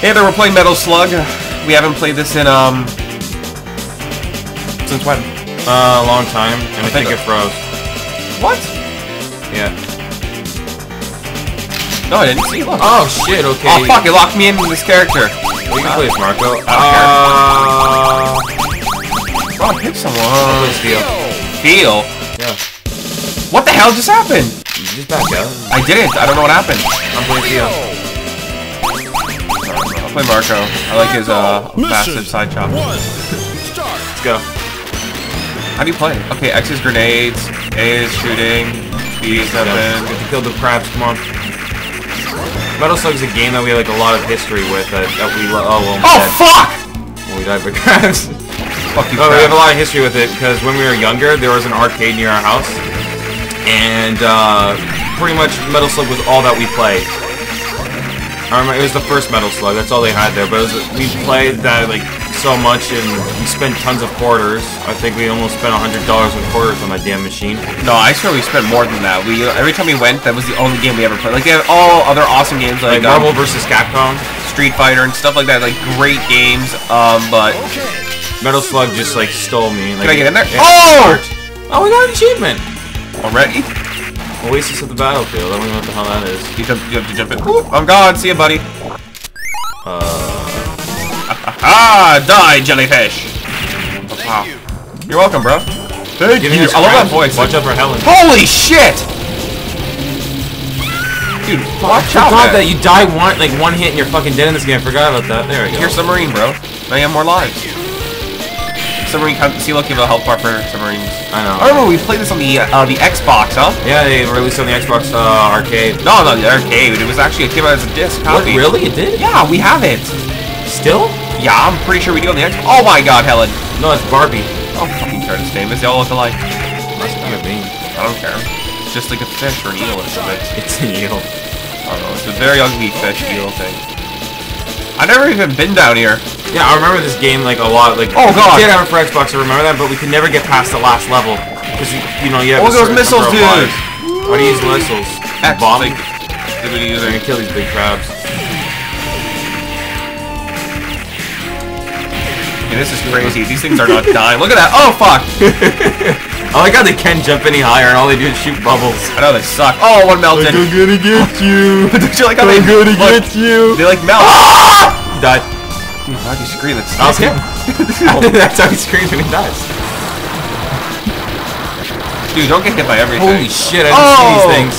Hey there, we're playing Metal Slug. We haven't played this in, um... Since when? Uh, a long time, and I think think it froze. What? Yeah. No, I didn't see. Look. Oh shit. Okay. Oh, fuck, it locked me into this character. We can play as Marco. I Uh, Oh, pick someone. Steel. Feel. Yeah. What the hell just happened? Just back out. I didn't. I don't know what happened. I'm playing Steel. I'll play Marco. I like his, uh, massive side chop. Let's go. How do you play? Okay, X is grenades, A is shooting, B is Yeah, weapon. Get to kill the crabs. Come on. Metal Slug is a game that we have like a lot of history with. That, that we lo- oh well. Oh, fuck! Well, we died by crabs. Fuck you, Oh, we have a lot of history with it because when we were younger, there was an arcade near our house, and uh, pretty much Metal Slug was all that we played. I remember it was the first Metal Slug. That's all they had there. But it was, we played that like so much, and we spent tons of quarters. I think we almost spent a hundred dollars in quarters on that damn machine. No, I swear we spent more than that. We every time we went, that was the only game we ever played. Like they had all other awesome games like, Like um, Marvel vs. Capcom, Street Fighter and stuff like that. Like great games. Um, but Metal Slug just like stole me. Like, Can I get in there? Oh! Oh, we got an achievement. already, Oasis of the Battlefield. I don't know what the hell that is. you jump, you have to jump in. Ooh, I'm gone. See ya, buddy. Ah, die, jellyfish. Wow. You're welcome, bro. Thank Give you. this I love that voice. Watch out for Helen. Holy shit! Dude, watch I out, forgot man. that you die one like one hit and you're fucking dead in this game. I forgot about that. There we go. You're submarine, bro. Now you have more lives. Submarine, count- see, look, you have a health bar for submarines. I know. I remember we played this on the uh, the Xbox, huh? Yeah, they released it on the Xbox uh, arcade. No, no, the arcade. It was actually it came out as a disc What? copy. Really? It did? Yeah, we have it. Still? Yeah, I'm pretty sure we do on the Xbox. Oh my God, Helen. No, it's Barbie. Oh, fucking care this name is. They all look alike. Must kind of mean. I don't care. It's just like a fish or an eel or something. It's an eel. I don't know. It's a very ugly fish eel thing. I've never even been down here. Yeah, I remember this game like a lot. Like, Oh, God. we did have it for Xbox. I remember that, but we could never get past the last level because you, know you have. A those missiles, dude. How do you use missiles? X, Bomb. like, did we use They're gonna kill these big crabs. This is crazy. These things are not dying. Look at that. Oh, fuck. I like how they can't jump any higher and all they do is shoot bubbles. I know they suck. Oh, one melted. gonna get you. Don't you like how they gonna look, get you. They like melt. Ah! He died. Dude, why'd you scream? That's That was him. That's how he screams when he dies. Dude, don't get hit by everything. Holy shit, I didn't Oh! see these oh! things.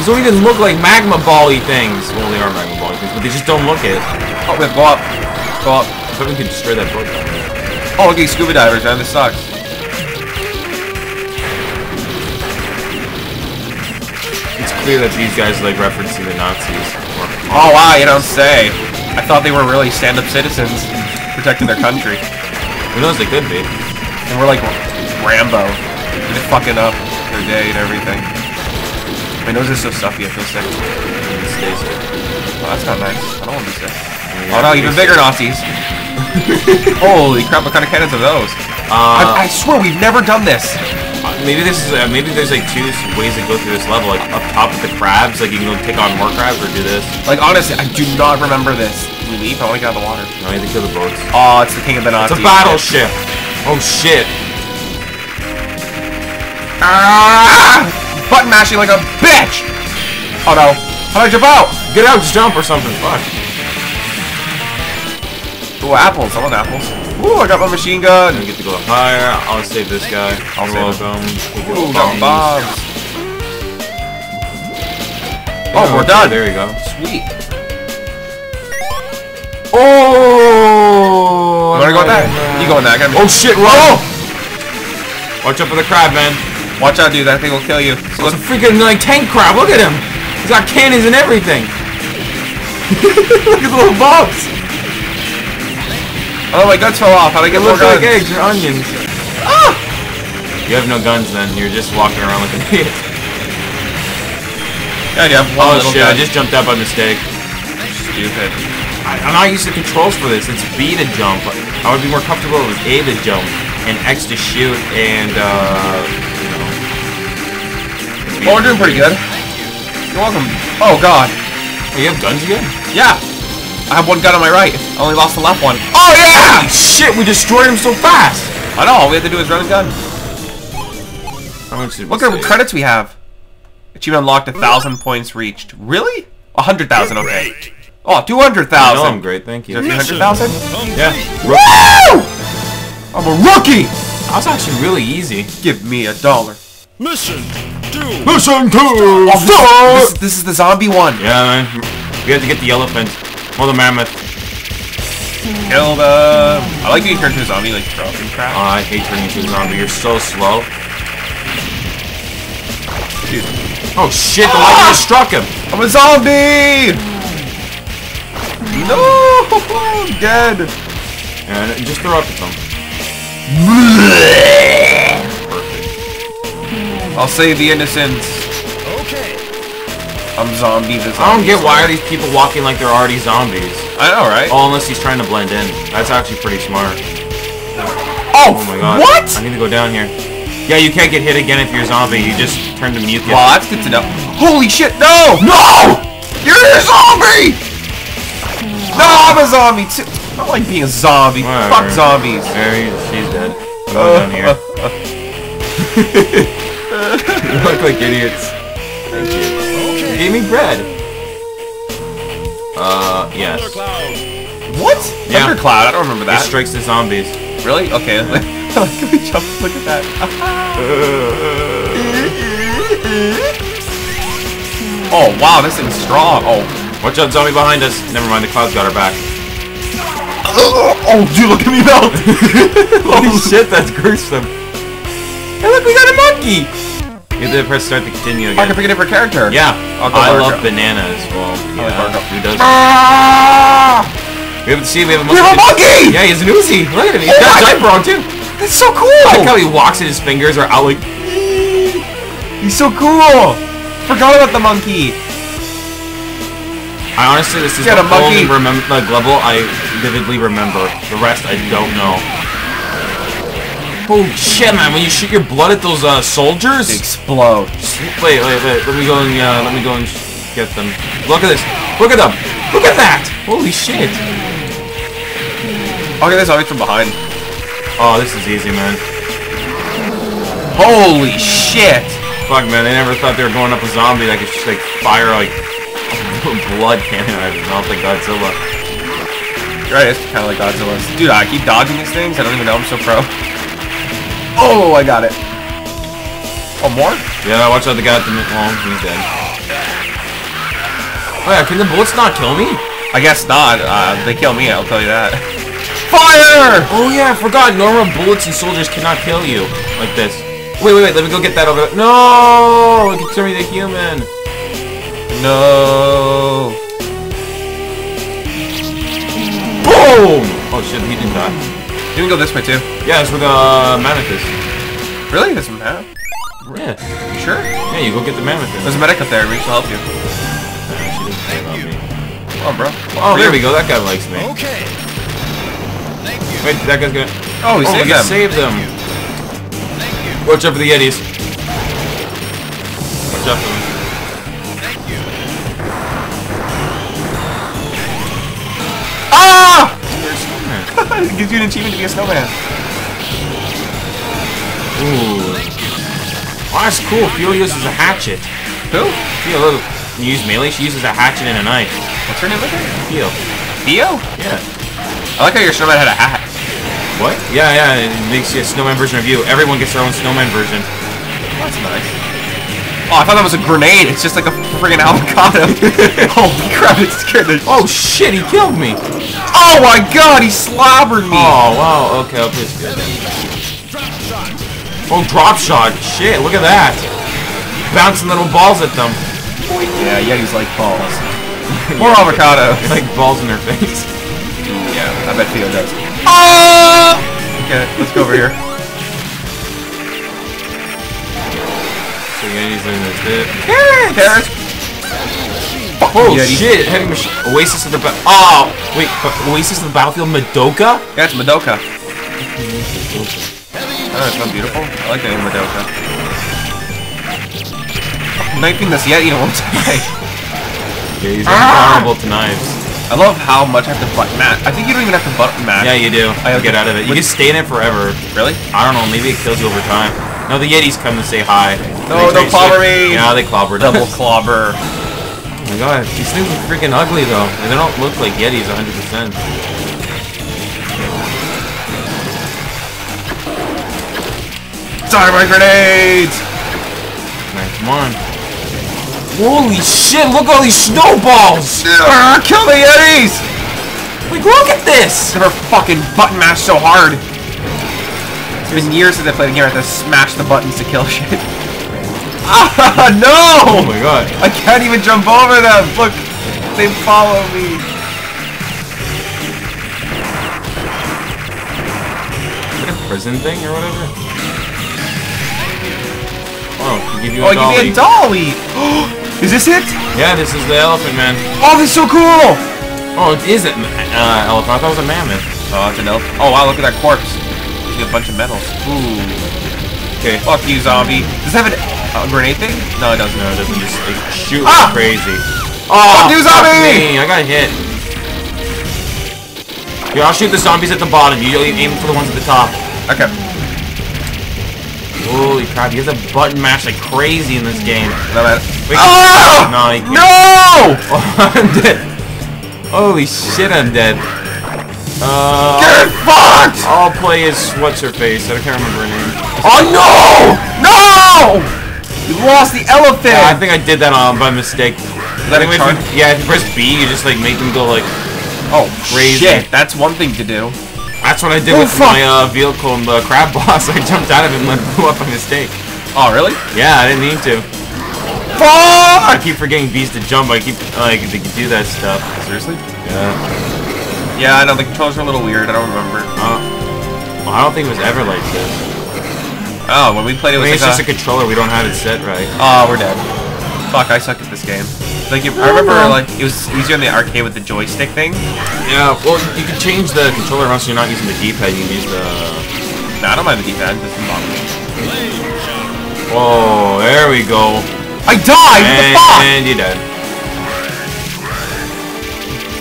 These don't even look like magma ball-y things. Well, they are magma ball-y things, but they just don't look it. Oh, we have go up. Go up. I thought we could destroy that boat. Oh, look at these scuba divers, man. This sucks. It's clear that these guys are like referencing the Nazis. Oh, wow, you don't say. I thought they were really stand-up citizens protecting their country. who knows, they could be. And we're like Rambo. Just fucking up their day and everything. My nose is so stuffy, I feel sick. It stays. Oh, that's not nice. I don't want to be sick. Yeah, Oh no, even bigger. Nazis. Holy crap, what kind of cannons are those? Uh, I, I swear we've never done this. maybe this is uh, maybe there's like two ways to go through this level. Like up top with the crabs, like you can go take on more crabs, or do this. Like, honestly, I do not remember this. We leave? I want to get out of the water. No, you have to kill the boats. Oh, it's the king of the It's a battleship. Oh shit. Ah! Button mashing like a bitch! Oh no. How do I jump out? Get out, just jump or something. Fuck. Ooh, apples. I want apples. Ooh, I got my machine gun. We get to go up higher. I'll save this guy. I'll You're save him. welcome. Take Ooh, got bombs. Yeah, Oh, we're okay, done. There you go. Sweet. Oh! You wanna go in that? You go in that. Gotta- Oh shit, run! Oh! Watch out for the crab, man. Watch out, dude. That thing will kill you. It's a freaking like tank crab. Look at him. He's got cannons and everything. Look at the little bombs. Oh, my guns fell off. How'd I They get more look like eggs or onions. Ah! You have no guns then. You're just walking around like an idiot. Yeah, you have one Oh little shit! gun. I just jumped out by mistake. Stupid. I, I'm not used to controls for this. It's B to jump. I would be more comfortable with A to jump and X to shoot and uh. You know. Well, we're doing pretty good. You're welcome. Oh, God. Hey, you have guns again? Yeah. I have one gun on my right. I only lost the left one. Oh yeah! Shit, we destroyed him so fast. I know. All we had to do is run and gun. How much did we Look at the credits we have. Achievement unlocked. A thousand points reached. Really? A hundred thousand. Okay. Oh, two hundred I know I'm great, thank you. Three hundred thousand. Yeah. Woo! I'm a rookie. That was actually really easy. Give me a dollar. Mission two. Listen to Oh, this, this, this is the zombie one. Yeah, man. We have to get the elephant. Or the mammoth. Kill the. I like being turned to a zombie, like dropping Oh, crap. I hate turning into a zombie. You're so slow. Dude, Oh shit, the lightning just struck him. I'm a zombie. No, I'm dead. And just throw up at them. Perfect. I'll save the innocents. I'm zombie the zombie. I don't get why are these people walking like they're already zombies. I know, right? Oh, unless he's trying to blend in. That's actually pretty smart. Oh, Oh my god. What? I need to go down here. Yeah, you can't get hit again if you're a zombie. You just turn to mucus. Well, that's good to know. Holy shit! No! No! You're a zombie! No, I'm a zombie too. I don't like being a zombie. Whatever. Fuck zombies. There, he- she's dead. I'm going down here. you look like idiots. Thank you. You gave me bread. Uh, yes. What? Yeah. Thundercloud. I don't remember that. It strikes the zombies. really? Okay. How we jump. Look at that. oh wow, this thing's strong. Oh. Watch out, zombie behind us. Never mind, the cloud's got our back. Oh, dude, look at me melt. Holy shit, that's gruesome. Hey, look, we got a monkey! You have to press start to continue again. I can pick a different character. Yeah, I love bananas. Well, yeah, Marco. who does? Ah! We have to see, we have a We have a monkey! Yeah, he's an Uzi. Look at him, he's Oh got a diaper on too. That's so cool. I like how he walks and his fingers are out like. He's so cool. Forgot about the monkey. I honestly, this is Get the monkey. only remem- like, level I vividly remember. The rest I don't know. Holy shit, man! When you shoot your blood at those uh, soldiers. Explode. Wait, wait, wait. Let me go and uh, let me go and get them. Look at this. Look at them. Look at that. Holy shit. Okay, there's zombies from behind. Oh, this is easy, man. Holy shit. Fuck, man. They never thought they were going up a zombie that could just like fire like blood cannon at mouth like Godzilla. You're right, it's kind of like Godzilla's. Dude, I keep dodging these things. I don't even know I'm so pro. Oh, I got it. Oh, more? Yeah, watch out the guy at the mid. Oh, he's dead. Oh yeah, can the bullets not kill me? I guess not. Uh, they kill me, I'll tell you that. Fire! Oh yeah, I forgot. Normal bullets and soldiers cannot kill you like this. Wait, wait, wait. Let me go get that over there. No! It can turn me to human. No. Boom! Oh shit, he didn't die. You can go this way too. Yeah, that's where the uh, mammoth is. Really? Doesn't matter. Yeah. You sure? Yeah, you go get the mammoth. There's a medic up there. We shall help you. She doesn't care about me. Oh, bro. Oh, there we go. That guy likes me. Okay. Thank you. Wait, that guy's gonna. Oh, we oh, saved them. saved them. Thank you. Watch out for the Yetis. It gives you an achievement to be a snowman. Ooh. Oh, that's cool. Fio uses a hatchet. Who? Look. You use melee, she uses a hatchet and a knife. What's her name again? Fio. Theo? Yeah. I like how your snowman had a hat. What? Yeah, yeah, it makes you a snowman version of you. Everyone gets their own snowman version. That's nice. Oh, I thought that was a grenade. It's just like a friggin' avocado. Holy crap, it scared the... Oh shit, he killed me! Oh my god, he slobbered me! Oh wow, okay, okay, it's good. Oh, drop shot. Shit, look at that. Bouncing little balls at them. Yeah, Yetis like balls. More avocado. Like balls in their face. Yeah, I bet Theo does. Oh! Okay, let's go over here. He's in this bit. Terrorist! Oh Yeti. shit, heavy machine. Oasis of the ba- Oh, wait, but Oasis of the Battlefield Madoka? Yeah, it's Madoka. Oh, it's not beautiful. I like the name Madoka. Knifing this Yeti won't die. Yeah, he's Ah! vulnerable to knives. I love how much I have to button mash. I think you don't even have to button mash. Yeah, you do. I- get out of it. You can stay in it forever. Really? I don't know, maybe it kills you over time. No, the Yetis come to say hi. No, They don't clobber taste it. me. Yeah, they clobbered Double us. clobber. Oh my god, these things are freaking ugly though. They don't look like Yetis 100%. Dynamite grenades! Man, come on. Holy shit, look at all these snowballs! Ah, kill the Yetis! Like, look at this! Never fucking button mash so hard. It's been years since I played a game. I have to smash the buttons to kill shit. Ah, no! Oh my god. I can't even jump over them. Look, they follow me. Is it a prison thing or whatever? Oh, give you Oh, a give dolly. me a dolly. is this it? Yeah, this is the elephant man. Oh, this is so cool. Oh, it is an uh, elephant. I thought it was a mammoth. Oh, it's an elf. Oh wow, look at that corpse. See a bunch of medals. Ooh. Okay. Fuck you, zombie. Does it have an, a grenade thing? No, it doesn't. No, it doesn't just like, shoot Ah! like crazy. Fuck Oh, you, zombie! me! I got hit. Here, I'll shoot the zombies at the bottom. You aim for the ones at the top. Okay. Holy crap, he has a button mash like crazy in this game. No, man. Wait, Ah! No. No! Oh, I'm dead. Holy shit, I'm dead. Uh, Get fucked! I'll play as what's her face. I can't remember her name. Oh no! No! You lost the elephant. Yeah, I think I did that on by mistake. that if you- yeah, if you press B, you just like make them go like. oh, crazy. shit. That's one thing to do. That's what I did Oh, with fuck. my uh, vehicle in the crab boss. I jumped out of it and let blew up by mistake. Oh, really? Yeah, I didn't mean to. Fuck! I keep forgetting B's to jump. I keep like to do that stuff. Seriously? Yeah. Yeah, I know. The controls are a little weird. I don't remember. Uh, well, I don't think it was ever like this. Oh, when we played it I was it's like just a controller. We don't have it set right. Oh, we're dead. Fuck, I suck at this game. Like, if, I remember, no. like, it was easier in the arcade with the joystick thing. Yeah. Well, you can change the controller around so you're not using the D-pad. You can use the. Nah, I don't mind the D-pad. It doesn't bother me. Oh, there we go. I died! What the fuck? And you're dead.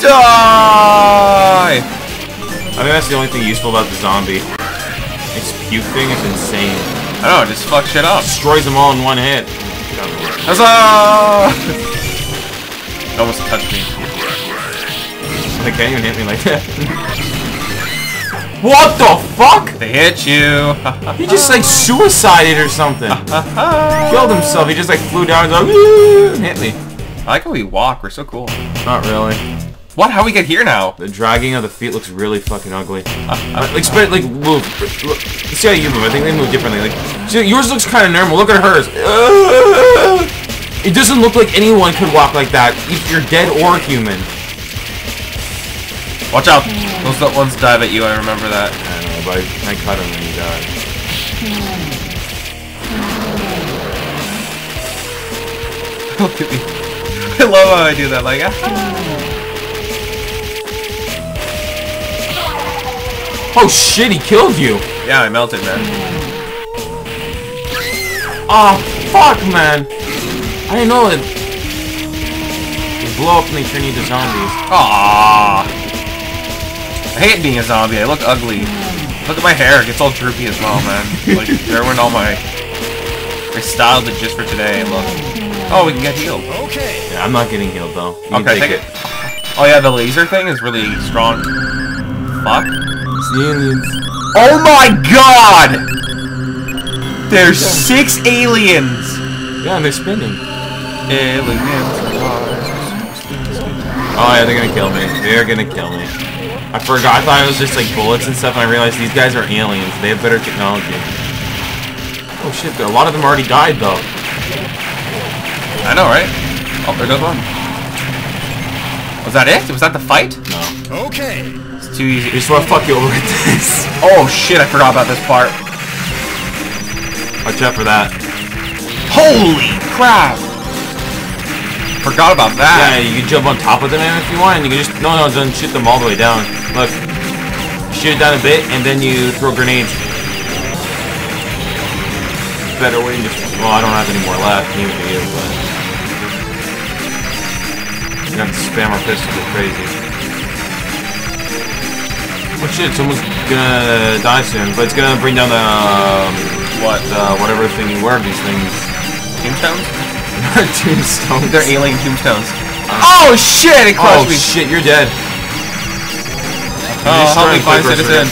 Die! I think that's the only thing useful about the zombie. Its puke thing is insane. I don't know, just fuck shit up. Destroys them all in one hit. Huzzah! It almost touched me. They can't even hit me like that. what the fuck? They hit you. He just like suicided or something. Killed himself. He just like flew down and like, hit me. I like how we walk. We're so cool. Not really. What? How we get here now? The dragging of the feet looks really fucking ugly. Uh, like, spread, like move. Look, see how you move. I think they move differently. Like, see, yours looks kind of normal. Look at hers. It doesn't look like anyone could walk like that, if you're dead or human. Watch out. Those the ones dive at you. I remember that. I don't know, but I, I cut him and he died. Look at me. I love how I do that. Like, ah. Oh shit, he killed you! yeah, I melted, man. Oh fuck, man! I didn't know that. They blow up and they turn you into zombies. Aww. I hate being a zombie. I look ugly. Look at my hair. It gets all droopy as well, man. Like, they're wearing all my... I styled it just for today. Look. Oh, we can get healed. Okay. Yeah, I'm not getting healed though. You Okay, take it. Oh yeah, the laser thing is really strong. Fuck. It's the aliens. Oh my god! There's six aliens! Yeah, and they're spinning. Aliens. Oh yeah, they're gonna kill me. They're gonna kill me. I forgot. I thought it was just like bullets and stuff, and I realized these guys are aliens. They have better technology. Oh shit! A lot of them already died though. I know, right? Oh, there goes one. Was that it? Was that the fight? No. Okay. Too easy. Just want to fuck you over with this. Oh shit, I forgot about this part. Watch out for that. Holy crap! Forgot about that. Yeah, you can jump on top of them if you want, and you can just no, no, don't shoot them all the way down. Look, shoot it down a bit, and then you throw grenades. Better way to just. Well, I don't have any more left. Neither do you, but We got to spam our pistols like crazy. Oh shit, someone's gonna die soon, but it's gonna bring down the, um, What? the whatever thing you wear these things. Tombstones? Tombstones. They're alien tombstones. oh shit! It crushed Oh me. shit, you're dead. Oh, help me, find fine Clippers, citizen.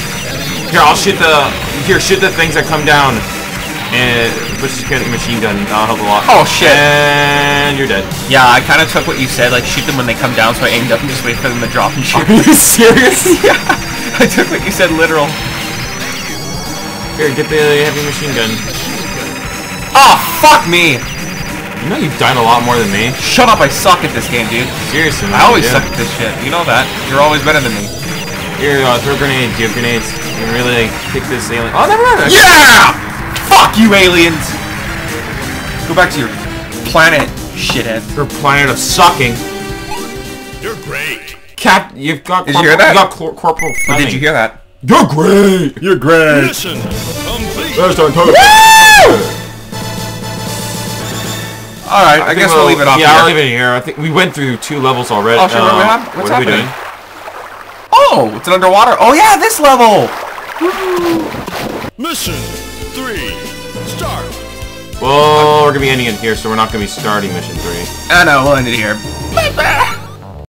Here, I'll shoot the. Here, shoot the things that come down. And let's just get a machine gun. That'll help a lot. Oh, shit. And you're dead. Yeah, I kind of took what you said, like shoot them when they come down, so I aimed up and just wait for them to drop and shoot. Are you serious? yeah, I took what you said literal. Here, get the heavy machine gun. Oh, fuck me! You know you've died a lot more than me. Shut up, I suck at this game, dude. Seriously, man. I always suck at this shit. You know that. You're always better than me. Here, uh, throw grenades. You have grenades? You can really like, kick this alien. Oh, never mind. Yeah! Fuck you, aliens! Go back to your planet, shithead. Your planet of sucking. You're. Cap, you've got. Did you hear corporal- that? You got cor corporal. But did you hear that? You're great. You're great. Mission complete. There's our total. Alright, I, guess we'll, leave it off Yeah, here. I'll leave it here. I think we went through two levels already. Oh, sure, what Uh, have? What's what are we happening? doing? Oh, it's an underwater. Oh yeah, this level! Mission three. Start. Well, we're gonna be ending it here, so we're not gonna be starting mission three. I know, we'll end it here.